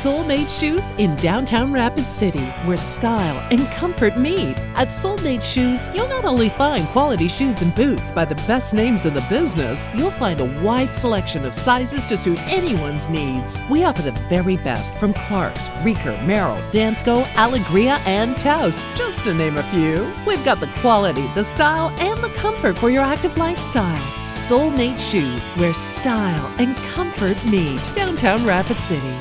Soulmate Shoes in downtown Rapid City, where style and comfort meet. At Soulmate Shoes, you'll not only find quality shoes and boots by the best names in the business, you'll find a wide selection of sizes to suit anyone's needs. We offer the very best from Clarks, Rieker, Merrell, Dansko, Alegria, and Taos, just to name a few. We've got the quality, the style, and the comfort for your active lifestyle. Soulmate Shoes, where style and comfort meet. Downtown Rapid City.